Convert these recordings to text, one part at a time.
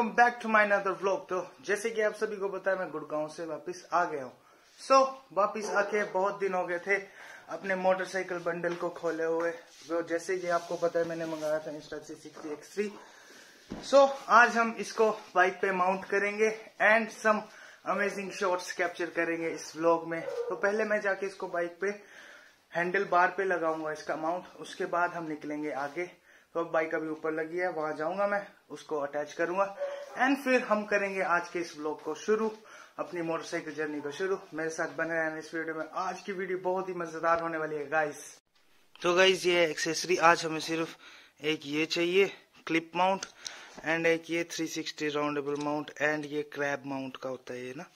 Welcome back to my another vlog. तो जैसे कि आप सभी को पता है मैं गुड़गांव से वापस आ गया हूँ। सो so, वापस आके बहुत दिन हो गए थे अपने मोटरसाइकिल बंडल को खोले हुए। तो जैसे कि आपको पता है मैंने मंगाया था Insta C sixty X three so आज हम इसको बाइक पे माउंट करेंगे and some amazing shots capture करेंगे इस व्लॉग में। तो पहले मैं जाके इसको बाइक पे हैंडल बार पे लगाऊँगा इसका माउंट उसके बाद हम निकलेंगे आगे। तो बाइक अभी ऊपर लगी है वहाँ जाऊँगा मैं उसको अटैच करूँगा। एंड फिर हम करेंगे आज के इस ब्लॉग को शुरू। अपनी मोटरसाइकिल जर्नी को शुरू। मेरे साथ बने रहना इस वीडियो में। आज की वीडियो बहुत ही मज़ेदार होने वाली है गाइस तो गाइस ये एक्सेसरी आज हमें सिर्फ़ एक ये चाहिए क्लिप माउंट एंड एक ये 360 राउंडेबल माउंट एंड ये क्रैब माउंट का होता है ये ना।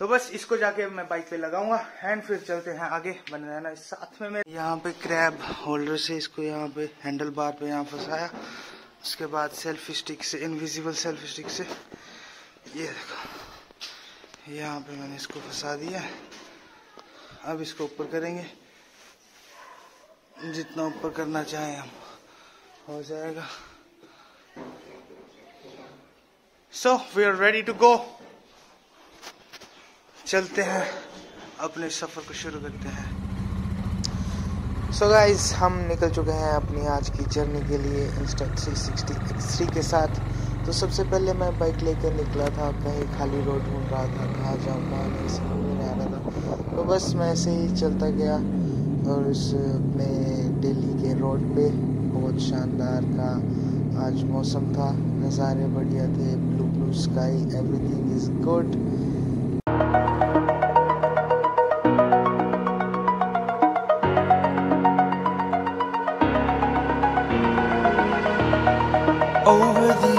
तो बस इसको जाके मैं बाइक पे लगाऊँगा एंड फिर चलते हैं आगे बने रहना। साथ में मैं यहाँ पे क्रैब होल्डर से इसको यहाँ पे हैंडल बार पे यहाँ फंसाया। उसके बाद सेल्फ स्टिक से इनविजिबल सेल्फ स्टिक से। ये देखो। यहाँ पे मैंने इसको फंसा दिया अब इसको ऊपर करेंगे। जितना ऊपर करना चाहें हम, हो जाएगा। So we are ready to go चलते हैं। अपने सफ़र को शुरू करते हैं। सो so गाइस हम निकल चुके हैं अपनी आज की जर्नी के लिए Insta three sixty X three के साथ। तो सबसे पहले मैं बाइक लेकर निकला था, कहीं खाली रोड ढूंढ रहा था, कहाँ जाऊँ, कहाँ नहीं, समझ में आ रहा था। तो बस मैं ऐसे ही चलता गया और उस अपने दिल्ली के रोड पे। बहुत शानदार का आज मौसम था, नज़ारे बढ़िया थे blue blue sky everything is good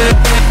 Yeah.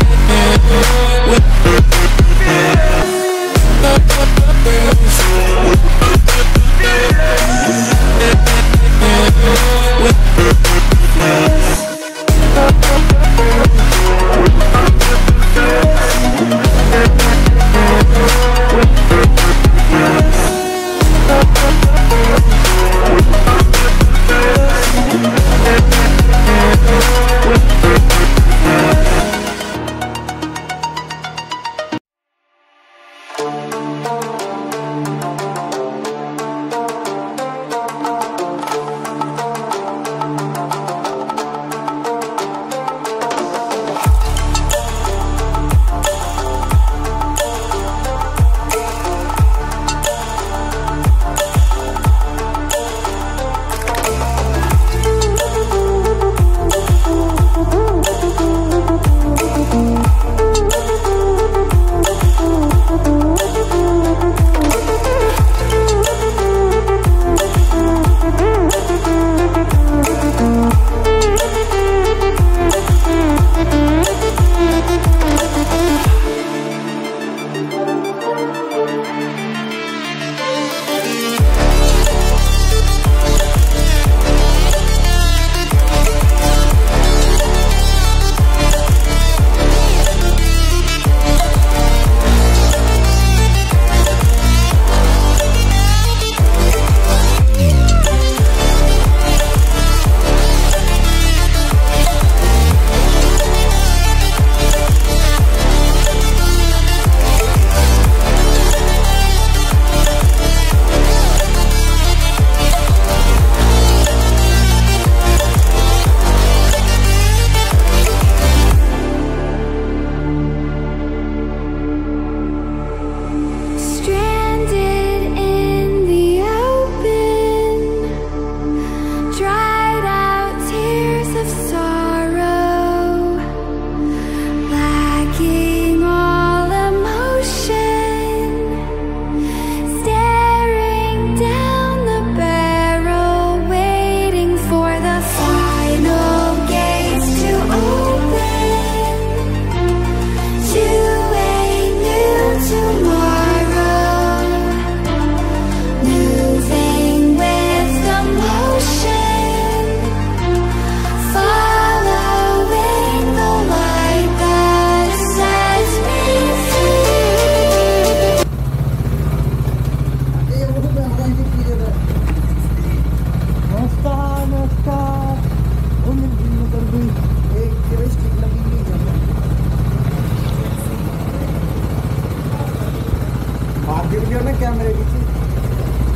है मेरे पीछे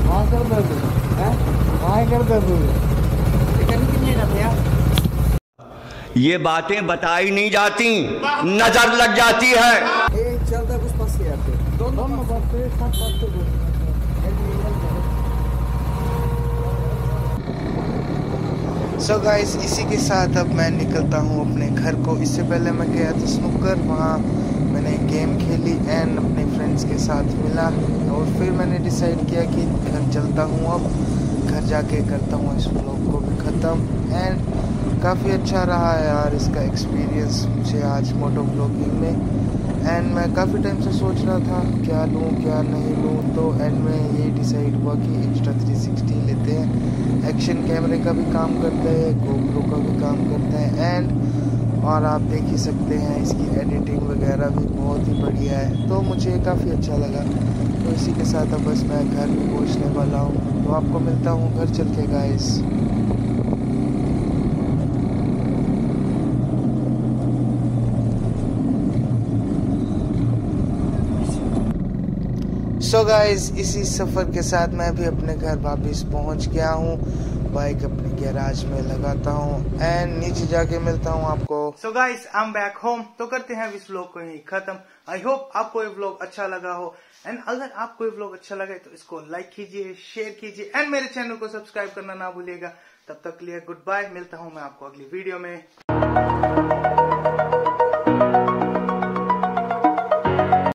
हाँ कर दे हाँ कर दे कितने ये बातें बताई नहीं जाती, नज़र लग जाती है। सो so गाइस इसी के साथ अब मैं निकलता हूँ अपने घर को। इससे पहले मैं गया था स्नूकर वहाँ मैंने गेम खेली एंड अपने फ्रेंड्स के साथ मिला और फिर मैंने डिसाइड किया कि घर चलता हूँ अब। घर जाके करता हूँ इस ब्लॉग को भी ख़त्म एंड काफ़ी अच्छा रहा है यार इसका एक्सपीरियंस मुझे आज मोटो ब्लॉगिंग में। एंड मैं काफ़ी टाइम से सोच रहा था, क्या लूँ, क्या नहीं लूँ? तो एंड में ये डिसाइड हुआ कि इंस्टा 360 लेते हैं। एक्शन कैमरे का भी काम करता है गोप्रो का भी और आप देख ही सकते हैं, इसकी एडिटिंग वगैरह भी बहुत ही बढ़िया है। तो मुझे काफ़ी अच्छा लगा। तो इसी के साथ अब बस मैं घर भी पहुँचने वाला हूँ। तो आपको मिलता हूँ घर चल के गाइस सो so गाइस इसी सफ़र के साथ मैं भी अपने घर वापस पहुँच गया हूँ। बाइक अपने गैराज में लगाता हूँ एंड नीचे जाके मिलता हूँ आपको। So guys I am back home तो करते हैं इस व्लॉग को यही खत्म। आई होप आपको ये व्लॉग अच्छा लगा हो। एंड अगर आपको ये व्लॉग अच्छा लगे तो इसको लाइक कीजिए शेयर कीजिए एंड मेरे चैनल को सब्सक्राइब करना ना भूलिएगा। तब तक के लिए गुड बाय मिलता हूँ मैं आपको अगली वीडियो में।